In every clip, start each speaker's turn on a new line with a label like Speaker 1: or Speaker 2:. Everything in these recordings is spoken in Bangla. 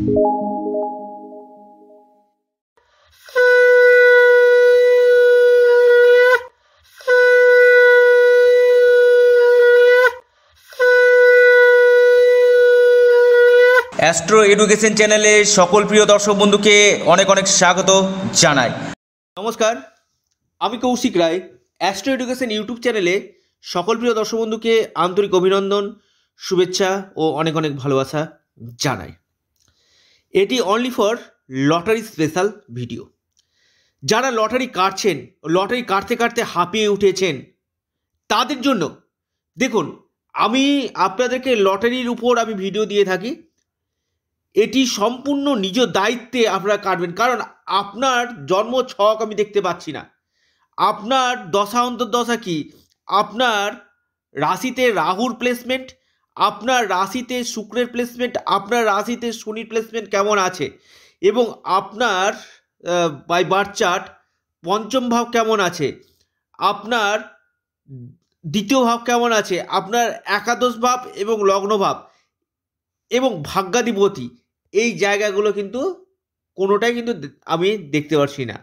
Speaker 1: অ্যাস্ট্রো এডুকেশন চ্যানেলে সকল প্রিয় দর্শক বন্ধুকে অনেক অনেক স্বাগত জানাই। নমস্কার, আমি Koushik Roy. Astro education YouTube চ্যানেলে সকল প্রিয় দর্শক বন্ধুকে আন্তরিক অভিনন্দন, শুভেচ্ছা ও অনেক অনেক ভালোবাসা জানাই। এটি only for lottery special video যারা লটারি কাটছেন লটারি কাটতে কাটতে হাঁপিয়ে উঠেছেন, তাদের জন্য, দেখুন, আমি আপনাদেরকে লটারির উপর আমি ভিডিও দিয়ে থাকি। এটি সম্পূর্ণ নিজ দায়িত্বে আপনারা কাটবেন, কারণ আপনার জন্ম ছক আমি দেখতে পাচ্ছি না। আপনার দশা অন্তর্দশা কি? আপনার রাশিতে রাহুর প্লেসমেন্ট আপনার রাশিতে শুক্রের প্লেসমেন্ট আপনার রাশিতে শনির প্লেসমেন্ট কেমন আছে? এবং আপনার বাই বার্থ চার্ট পঞ্চম ভাব কেমন আছে? আপনার দ্বিতীয় ভাব কেমন আছে? আপনার একাদশ ভাব এবং লগ্ন ভাব এবং ভাগ্যাধিপতি, এই জায়গাগুলো কিন্তু কোনোটাই কিন্তু আমি দেখতে পাচ্ছি না।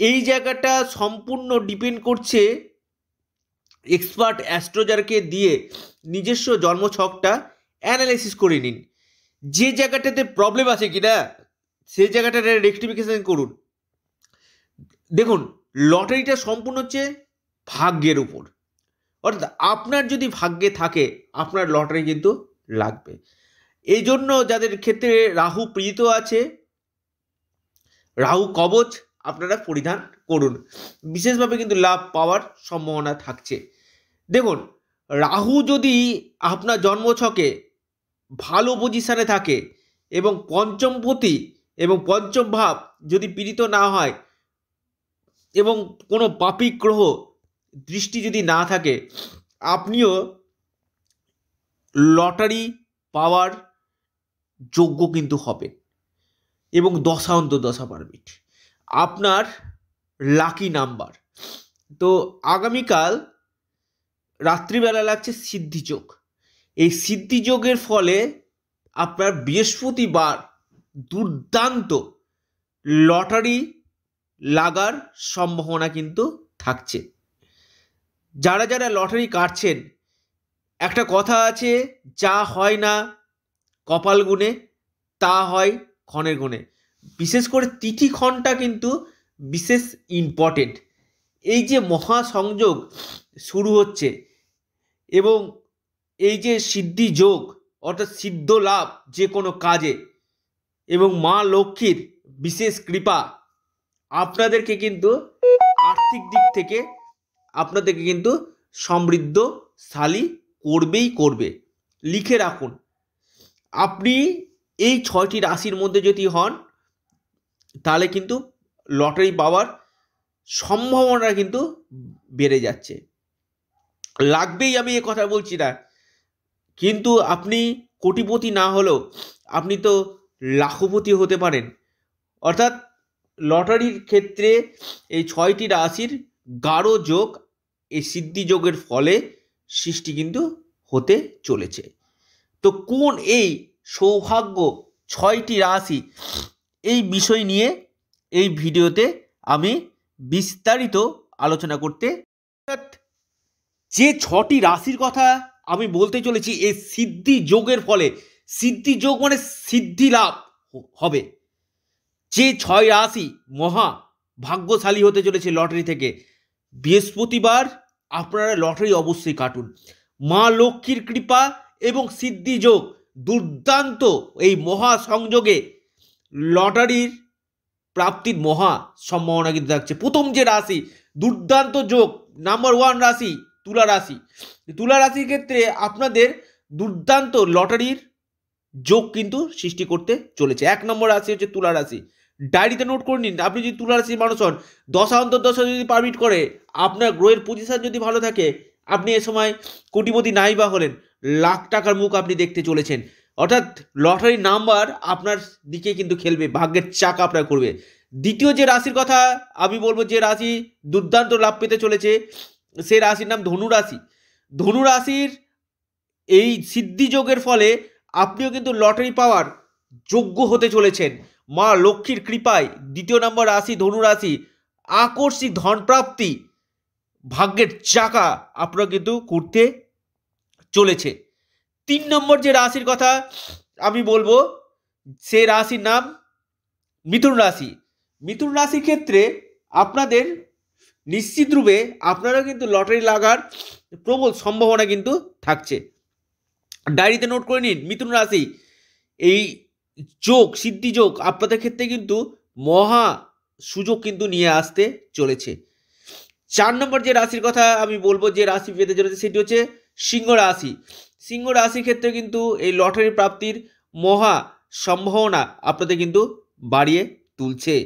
Speaker 1: এই জায়গাটা সম্পূর্ণ ডিপেন্ড করছে এক্সপার্ট অ্যাস্ট্রোজারকে দিয়ে নিজস্ব জন্মছকটা অ্যানালাইসিস করে নিন। যে জায়গাটাতে প্রবলেম আছে কি না সেই জায়গাটা রেক্টিফিকেশন করুন। দেখুন, লটারিটা সম্পূর্ণ হচ্ছে ভাগ্যের উপর। অর্থাৎ আপনার যদি ভাগ্যে থাকে, আপনার লটারি কিন্তু লাগবে। এই জন্য যাদের ক্ষেত্রে রাহু প্রীত আছে, রাহু কবচ আপনারা পরিধান করুন। বিশেষভাবে কিন্তু লাভ পাওয়ার সম্ভাবনা থাকছে। দেখুন, রাহু যদি আপনার জন্মছকে ভালো পজিশানে থাকে এবং পঞ্চমপতি এবং পঞ্চম ভাব যদি পীড়িত না হয় এবং কোনো পাপিক গ্রহ দৃষ্টি যদি না থাকে, আপনিও লটারি পাওয়ার যোগ্য কিন্তু হবে এবং দশা অন্ত দশা পারমিট আপনার লাকি নাম্বার তো আগামীকাল রাত্রিবেলা লাগছে সিদ্ধিযোগ এই সিদ্ধিযোগের ফলে আপনার বৃহস্পতিবার দুর্দান্ত লটারি লাগার সম্ভাবনা কিন্তু থাকছে। যারা যারা লটারি কাটছেন, একটা কথা আছে, যা হয় না কপাল গুণে, তা হয় ক্ষণের গুণে। বিশেষ করে তিথি ক্ষণটা কিন্তু বিশেষ ইম্পর্টেন্ট এই যে মহাসংযোগ শুরু হচ্ছে এবং এই যে সিদ্ধি যোগ, অর্থাৎ সিদ্ধ লাভ যে কোনো কাজে এবং মা লক্ষ্মীর বিশেষ কৃপা, আপনাদেরকে কিন্তু আর্থিক দিক থেকে আপনাদেরকে কিন্তু সমৃদ্ধশালী করবেই করবে। লিখে রাখুন, আপনি এই ছয়টি রাশির মধ্যে যদি হন তাহলে কিন্তু লটারি পাওয়ার সম্ভাবনা কিন্তু বেড়ে যাচ্ছে। লাগবেই আমি এ কথা বলছি না। কিন্তু আপনি কোটিপতি না হলেও আপনি তো লাখপতি হতে পারেন। অর্থাৎ লটারির ক্ষেত্রে এই ছয়টি রাশির গাঢ় যোগ এই সিদ্ধি যোগের ফলে সৃষ্টি কিন্তু হতে চলেছে। তো কোন এই সৌভাগ্য ছয়টি রাশি এই বিষয় নিয়ে এই ভিডিওতে আমি বিস্তারিত আলোচনা করতে যে ছটি রাশির কথা আমি বলতে চলেছি, এই সিদ্ধি যোগের ফলে। সিদ্ধি যোগ মানে সিদ্ধি লাভ হবে। যে ছয় রাশি মহা ভাগ্যশালী হতে চলেছে লটারি থেকে, বৃহস্পতিবার আপনারা লটারি অবশ্যই কাটুন। মা লক্ষ্মীর কৃপা এবং সিদ্ধি যোগ দুর্দান্ত এই মহা সংযোগে লটারির প্রাপ্তির মহা সম্ভাবনা কিন্তু থাকছে। প্রথম যে রাশি, দুর্দান্ত যোগ নাম্বার ওয়ান রাশি, তুলা রাশি। তুলা রাশির ক্ষেত্রে আপনাদের দুর্দান্ত লটারির যোগ কিন্তু সৃষ্টি করতে চলেছে। এক নম্বর রাশি হচ্ছে তুলা রাশি। ডায়েরিতে নোট করে নিন, আপনি যদি তুলা রাশির মানুষ হন, দশা অন্তর্দশা যদি পারমিট করে, আপনার গ্রহের পজিশন যদি ভালো থাকে, আপনি এ সময় কোটিপতি নাই বা হলেন, লাখ টাকার মুখ আপনি দেখতে চলেছেন। অর্থাৎ লটারি নাম্বার আপনার দিকে কিন্তু খেলবে, ভাগ্যের চাক আপনার করবে। দ্বিতীয় যে রাশির কথা আমি বলব, যে রাশি দুর্দান্ত লাভ পেতে চলেছে, সে রাশির নাম ধনু রাশি। ধনু রাশির এই সিদ্ধিযোগের ফলে আপনিও কিন্তু লটারি পাওয়ার যোগ্য হতে চলেছেন। মা লক্ষ্মীর কৃপায় দ্বিতীয় নম্বর রাশি ধনু রাশি আকর্ষিক ধনপ্রাপ্তি, ভাগ্যের চাকা আপনারা কিন্তু করতে চলেছে। তিন নম্বর যে রাশির কথা আমি বলব, সে রাশির নাম মিথুন রাশি। মিথুন রাশির ক্ষেত্রে আপনাদের নিশ্চিত রূপে আপনারা কিন্তু লটারি লাগার প্রবল সম্ভাবনা কিন্তু থাকছে। ডায়েরিতে নোট করে নিন, মিথুন রাশি, এই যোগ, সিদ্ধি যোগ আপনাদের ক্ষেত্রে কিন্তু মহা সুযোগ কিন্তু নিয়ে আসতে চলেছে। চার নম্বর যে রাশির কথা আমি বলব, যে রাশি পেতে চলেছে, সেটি হচ্ছে সিংহ রাশি। সিংহ রাশির ক্ষেত্রে কিন্তু এই লটারি প্রাপ্তির মহা সম্ভাবনা আপনাদের কিন্তু বাড়িয়ে তুলছে।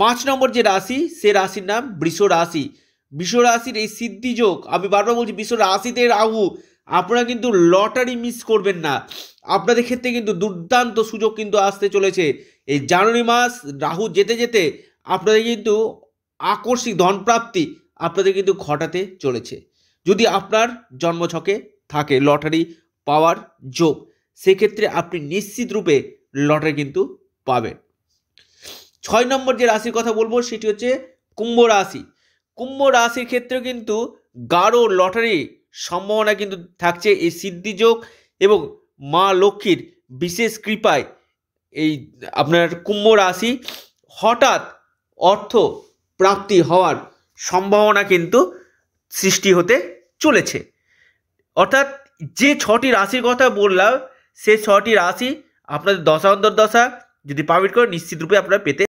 Speaker 1: পাঁচ নম্বর যে রাশি, সে রাশির নাম বৃষ রাশি। বৃষ রাশির এই সিদ্ধি যোগ, আমি বারবার বলছি বৃষ রাশিতে রাহু, আপনারা কিন্তু লটারি মিস করবেন না। আপনাদের ক্ষেত্রে কিন্তু দুর্দান্ত সুযোগ কিন্তু আসতে চলেছে। এই জানুয়ারি মাস রাহু যেতে যেতে আপনাদের কিন্তু আকস্মিক ধনপ্রাপ্তি আপনাদের কিন্তু ঘটাতে চলেছে। যদি আপনার জন্মছকে থাকে লটারি পাওয়ার যোগ, সেক্ষেত্রে আপনি নিশ্চিত রূপে লটারি কিন্তু পাবেন। ছয় নম্বর যে রাশির কথা বলব, সেটি হচ্ছে কুম্ভ রাশি। কুম্ভ রাশির ক্ষেত্রে কিন্তু গাঢ় লটারি সম্ভাবনা কিন্তু থাকছে এই সিদ্ধিযোগ এবং মা লক্ষ্মীর বিশেষ কৃপায় এই আপনার কুম্ভ রাশি হঠাৎ অর্থ প্রাপ্তি হওয়ার সম্ভাবনা কিন্তু সৃষ্টি হতে চলেছে। অর্থাৎ যে ছটি রাশির কথা বললাম, সে ছটি রাশি আপনাদের দশা অন্তর দশা যদি পারমিট করে নিশ্চিত রূপে আপনারা পেতে